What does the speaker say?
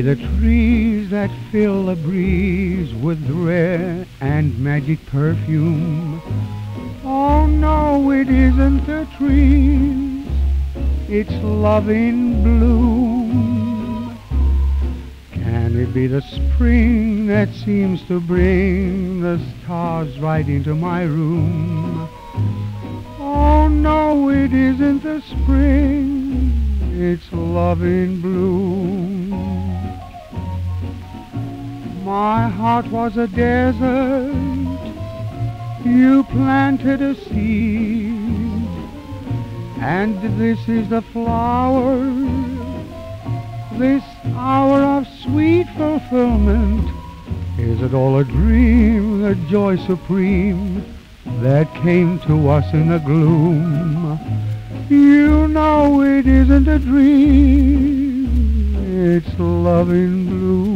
the trees that fill the breeze with rare and magic perfume. Oh no, it isn't the trees, it's love in bloom. Can it be the spring that seems to bring the stars right into my room? Oh no, it isn't the spring, it's love in bloom. My heart was a desert, you planted a seed, and this is the flower, this hour of sweet fulfillment. Is it all a dream, a joy supreme that came to us in the gloom? You know it isn't a dream, it's love in.